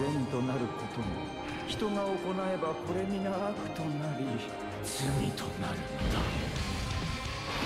善となることも人が行えばこれ皆悪となり罪となるのだ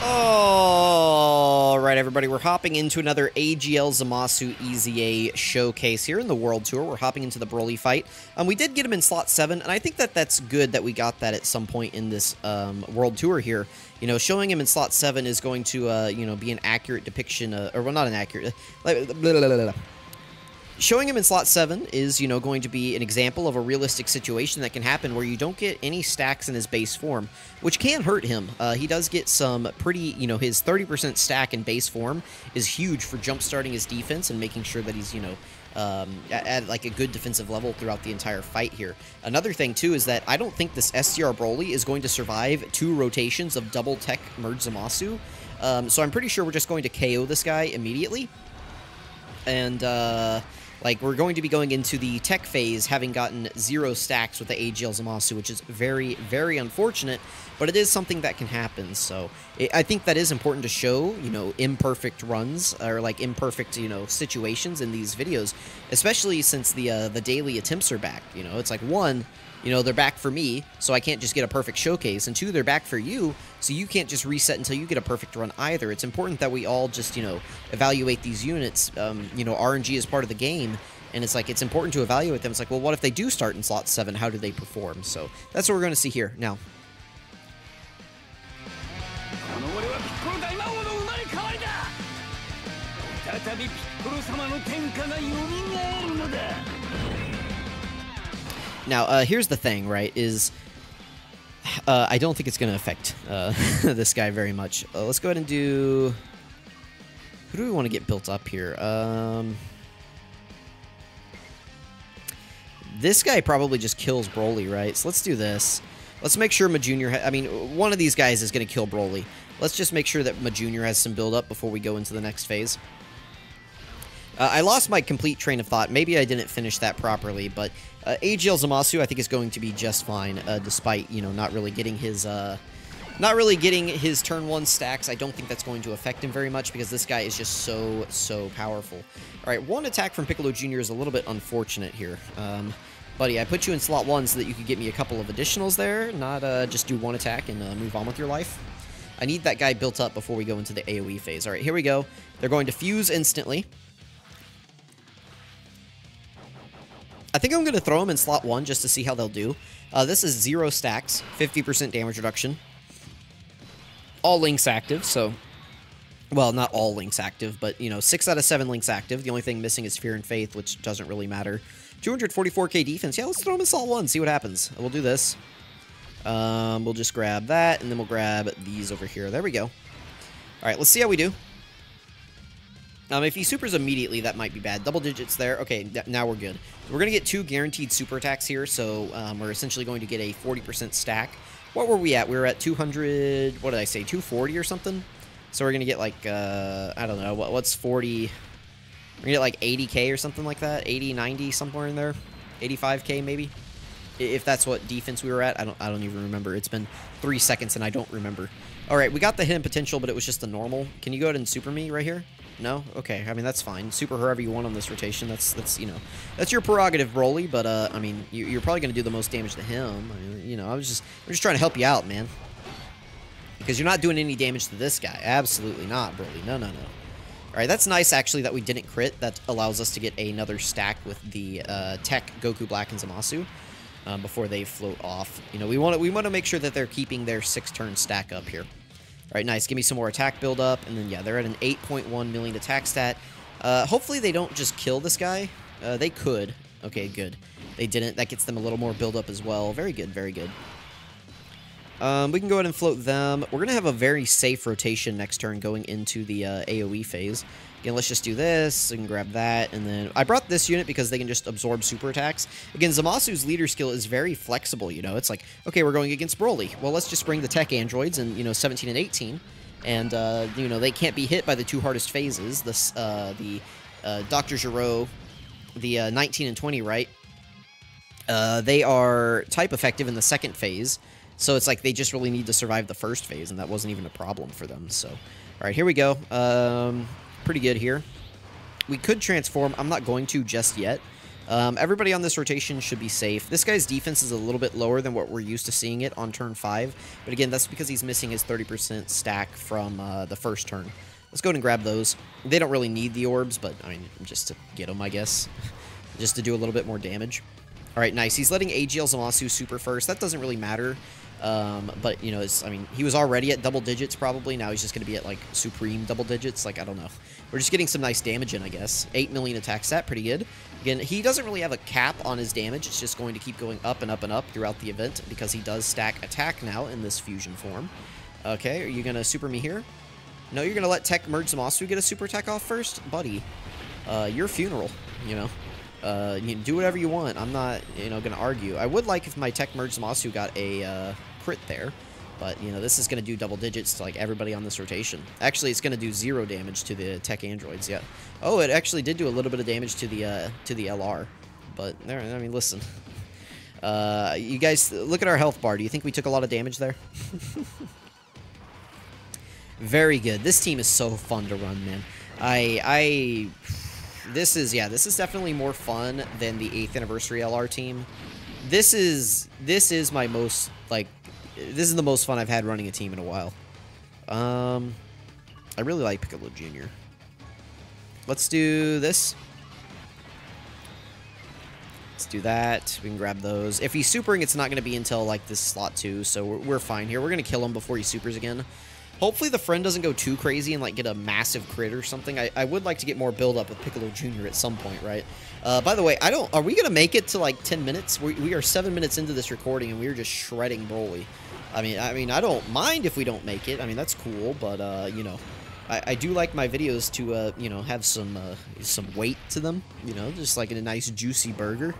All right, everybody, we're hopping into another AGL Zamasu EZA showcase here in the World Tour. We're hopping into the Broly fight. Um, we did get him in slot 7, and I think that that's good that we got that at some point in this um, World Tour here. You know, showing him in slot 7 is going to, uh, you know, be an accurate depiction, uh, or well, not an accurate, like, blah, blah, blah, showing him in slot 7 is, you know, going to be an example of a realistic situation that can happen where you don't get any stacks in his base form, which can hurt him. Uh, he does get some pretty, you know, his 30% stack in base form is huge for jump-starting his defense and making sure that he's, you know, um, at, at, like a good defensive level throughout the entire fight here. Another thing too is that I don't think this STR Broly is going to survive two rotations of double tech merge Zamasu. Um, so I'm pretty sure we're just going to KO this guy immediately. And uh, like, we're going to be going into the tech phase having gotten zero stacks with the AGL Zamasu, which is very, very unfortunate, but it is something that can happen. So it, I think that is important to show, you know, imperfect runs or like imperfect, you know, situations in these videos, especially since the uh, the daily attempts are back. You know, it's like one, you know, they're back for me, so I can't just get a perfect showcase. And two, they're back for you, so you can't just reset until you get a perfect run either. It's important that we all just, you know, evaluate these units. Um, you know, RNG is part of the game, and it's like, it's important to evaluate them. It's like, well, what if they do start in slot 7? How do they perform? So that's what we're going to see here. Now, Now, uh, here's the thing, right? Is uh, I don't think it's going to affect uh, this guy very much. Uh, let's go ahead and do. Who do we want to get built up here? Um, this guy probably just kills Broly, right? So let's do this. Let's make sure Ma Junior. I mean, one of these guys is going to kill Broly. Let's just make sure that Ma Junior has some build up before we go into the next phase. Uh, I lost my complete train of thought. Maybe I didn't finish that properly, but uh, AGL Zamasu I think is going to be just fine, uh, despite you know not really getting his uh, not really getting his turn one stacks. I don't think that's going to affect him very much because this guy is just so so powerful. All right, one attack from Piccolo Jr. is a little bit unfortunate here. Um, buddy, I put you in slot one so that you could get me a couple of additionals there, not uh, just do one attack and uh, move on with your life. I need that guy built up before we go into the AoE phase. All right, here we go. They're going to fuse instantly. I think I'm going to throw them in slot 1 just to see how they'll do. Uh, this is 0 stacks, 50% damage reduction. All links active, so... Well, not all links active, but, you know, 6 out of 7 links active. The only thing missing is Fear and Faith, which doesn't really matter. 244k defense. Yeah, let's throw them in slot 1, see what happens. We'll do this. Um, we'll just grab that, and then we'll grab these over here. There we go. All right, let's see how we do. Um, if he supers immediately, that might be bad. Double digits there. Okay, now we're good. We're going to get two guaranteed super attacks here, so um, we're essentially going to get a 40% stack. What were we at? We were at 200, what did I say, 240 or something? So we're going to get like, uh, I don't know, what, what's 40? We're going to get like 80k or something like that. 80, 90, somewhere in there. 85k maybe? If that's what defense we were at. I don't, I don't even remember. It's been three seconds and I don't remember. All right, we got the hidden potential, but it was just the normal. Can you go ahead and super me right here? No? Okay, I mean, that's fine. Super whoever you want on this rotation. That's, that's you know, that's your prerogative, Broly, but, uh, I mean, you, are probably going to do the most damage to him. I mean, you know, I was just, I'm just trying to help you out, man. Because you're not doing any damage to this guy. Absolutely not, Broly. No, no, no. All right, that's nice, actually, that we didn't crit. That allows us to get another stack with the uh, Tech, Goku Black, and Zamasu uh, before they float off. You know, we want to we want to make sure that they're keeping their six-turn stack up here. All right, nice. Give me some more attack build up, and then yeah, they're at an 8.1 million attack stat. Uh, hopefully they don't just kill this guy. Uh, they could. Okay, good. They didn't. That gets them a little more build up as well. Very good, very good. Um, we can go ahead and float them. We're going to have a very safe rotation next turn going into the uh, AoE phase. Again, let's just do this. Can grab that. And then I brought this unit because they can just absorb super attacks. Again, Zamasu's leader skill is very flexible, you know. It's like, okay, we're going against Broly. Well, let's just bring the tech androids and, you know, 17 and 18. And, uh, you know, they can't be hit by the two hardest phases. This, uh, the uh, Dr. Gero, the uh, 19 and 20, right? Uh, they are type effective in the second phase. So it's like they just really need to survive the first phase, and that wasn't even a problem for them. So, all right, here we go. Um, pretty good here. We could transform. I'm not going to just yet Um, everybody on this rotation should be safe. This guy's defense is a little bit lower than what we're used to seeing it on turn 5. But again, that's because he's missing his 30% stack from uh, the first turn. Let's go ahead and grab those. They don't really need the orbs, but I mean, just to get them, I guess. just to do a little bit more damage. All right, nice. He's letting AGL Zamasu super first. That doesn't really matter. Um, but, you know, I mean, he was already at double digits probably. Now he's just going to be at, like, supreme double digits. Like, I don't know. We're just getting some nice damage in, I guess. 8 million attack stat, pretty good. Again, he doesn't really have a cap on his damage. It's just going to keep going up and up and up throughout the event because he does stack attack now in this fusion form. Okay, are you going to super me here? No, you're going to let Tech Merge Zamasu get a super attack off first? Buddy, uh, your funeral, you know. Uh, you do whatever you want. I'm not, you know, going to argue. I would like if my Tech Merge Zamasu got a uh, crit there. But, you know, this is going to do double digits to, like, everybody on this rotation. Actually, it's going to do zero damage to the tech androids, yeah. Oh, it actually did do a little bit of damage to the, uh, to the LR. But, there, I mean, listen. Uh, you guys, look at our health bar. Do you think we took a lot of damage there? Very good. This team is so fun to run, man. I, I, this is, yeah, this is definitely more fun than the 8th anniversary LR team. This is, this is my most, like, this is the most fun I've had running a team in a while. Um, I really like Piccolo Jr. Let's do this. Let's do that. We can grab those. If he's supering, it's not going to be until, like, this slot 2, so we're, we're fine here. We're going to kill him before he supers again. Hopefully the friend doesn't go too crazy and, like, get a massive crit or something. I, I would like to get more build-up with Piccolo Jr. at some point, right? Uh, by the way, I don't... Are we going to make it to, like, 10 minutes? We, we are 7 minutes into this recording, and we are just shredding Broly. I mean, I mean, I don't mind if we don't make it. I mean, that's cool, but uh, you know, I, I do like my videos to, uh, you know, have some uh, some weight to them, you know, just like in a nice juicy burger.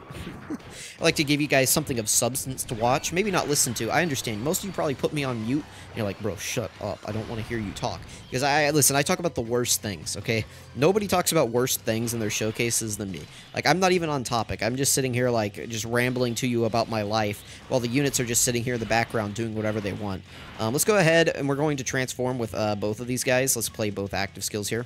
I like to give you guys something of substance to watch, maybe not listen to. I understand. Most of you probably put me on mute. you're like, bro, shut up. I don't want to hear you talk. Because I, listen, I talk about the worst things, okay? Nobody talks about worse things in their showcases than me. Like, I'm not even on topic. I'm just sitting here, like, just rambling to you about my life while the units are just sitting here in the background doing whatever they want. Um, let's go ahead and we're going to transform with uh, both of these guys. Let's play both active skills here.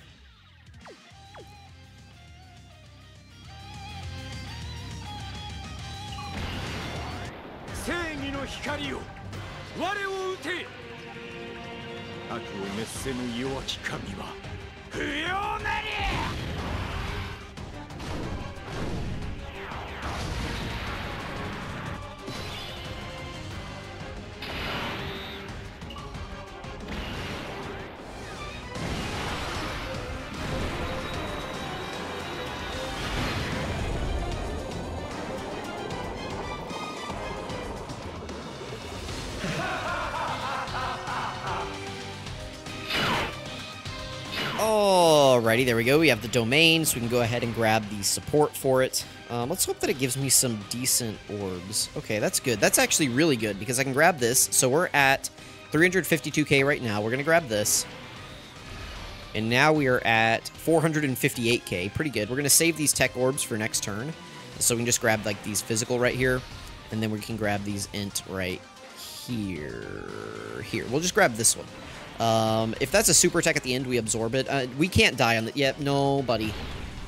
Alrighty, there we go. We have the domain, so we can go ahead and grab the support for it. Um, let's hope that it gives me some decent orbs. Okay, that's good. That's actually really good, because I can grab this. So we're at 352k right now. We're going to grab this. And now we are at 458k. Pretty good. We're going to save these tech orbs for next turn. So we can just grab, like, these physical right here. And then we can grab these int right here. Here. We'll just grab this one. Um, if that's a super attack at the end, we absorb it. Uh, we can't die on the... Yep, no, buddy.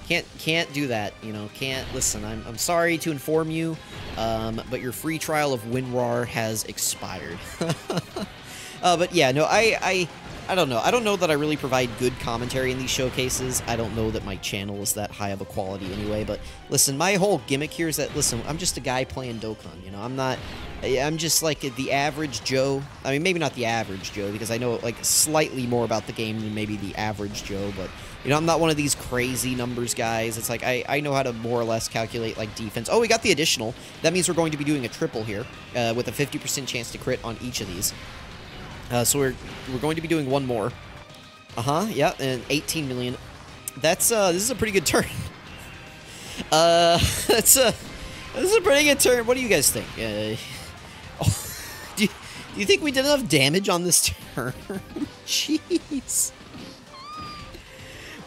Can't can't do that, you know, can't... Listen, I'm, I'm sorry to inform you, um, but your free trial of WinRAR has expired. uh, but yeah, no, I, I I don't know. I don't know that I really provide good commentary in these showcases. I don't know that my channel is that high of a quality anyway. But listen, my whole gimmick here is that, listen, I'm just a guy playing Dokkan, you know? I'm not... I'm just like the average Joe. I mean, maybe not the average Joe, because I know like slightly more about the game than maybe the average Joe, but you know, I'm not one of these crazy numbers guys. It's like I, I know how to more or less calculate like defense. Oh, we got the additional. That means we're going to be doing a triple here uh, with a 50% chance to crit on each of these. Uh, so we're we're going to be doing one more. Uh huh. Yeah, and 18 million. That's uh, this is a pretty good turn. uh, that's a this is a pretty good turn. What do you guys think? Uh, oh, do, you, do you think we did enough damage on this turn? Jeez.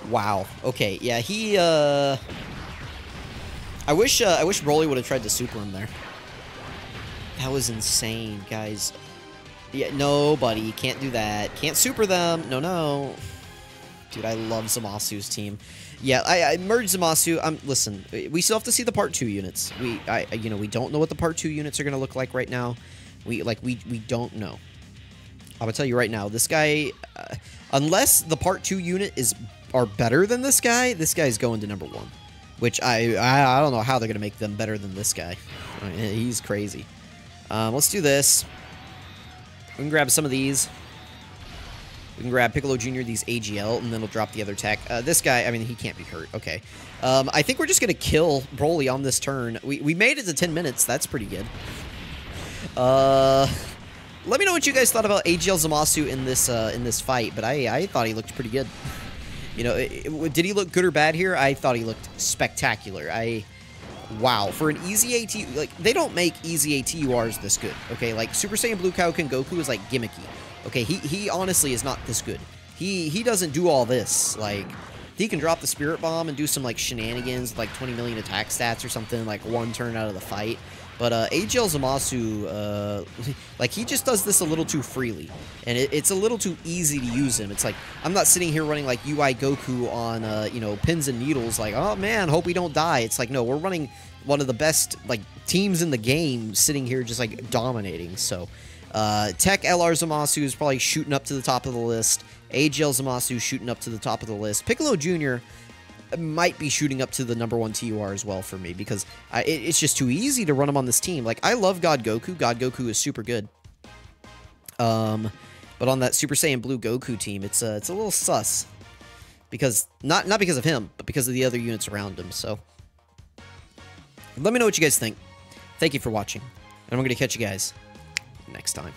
Wow. Okay. Yeah. He. Uh. I wish. Uh, I wish Broly would have tried to super him there. That was insane, guys. Yeah, no, buddy, can't do that. Can't super them. No, no. Dude, I love Zamasu's team. Yeah, I, I merged Zamasu. Um, listen, we still have to see the part two units. We, I, you know, we don't know what the part two units are going to look like right now. We like we we don't know. I'm gonna tell you right now, this guy, uh, unless the part two unit is are better than this guy, this guy's going to number one. Which I I, I don't know how they're gonna make them better than this guy. I mean, he's crazy. Um, let's do this. We can grab some of these. We can grab Piccolo Jr., these AGL, and then we'll drop the other tech. Uh, this guy, I mean, he can't be hurt. Okay. Um, I think we're just going to kill Broly on this turn. We, we made it to 10 minutes. That's pretty good. Uh, let me know what you guys thought about AGL Zamasu in this uh, in this fight, but I, I thought he looked pretty good. You know, it, it, did he look good or bad here? I thought he looked spectacular. I wow, for an easy AT, like, they don't make EZA TURs this good, okay? Like, Super Saiyan Blue Kaioken Goku is, like, gimmicky. Okay, he, he honestly is not this good. He, he doesn't do all this, like, he can drop the Spirit Bomb and do some, like, shenanigans, like 20 million attack stats or something, like, one turn out of the fight. But uh, AGL Zamasu, uh, like, he just does this a little too freely. And it, it's a little too easy to use him. It's like, I'm not sitting here running, like, UI Goku on, uh, you know, pins and needles, like, oh, man, hope we don't die. It's like, no, we're running one of the best, like, teams in the game sitting here just, like, dominating. So, uh, Tech LR Zamasu is probably shooting up to the top of the list. AGL Zamasu shooting up to the top of the list. Piccolo Jr., might be shooting up to the number one TUR as well for me because I, it, it's just too easy to run him on this team. Like, I love God Goku. God Goku is super good. Um, but on that Super Saiyan Blue Goku team, it's uh, it's a little sus because not not because of him, but because of the other units around him. So, let me know what you guys think. Thank you for watching, and I'm going to catch you guys next time.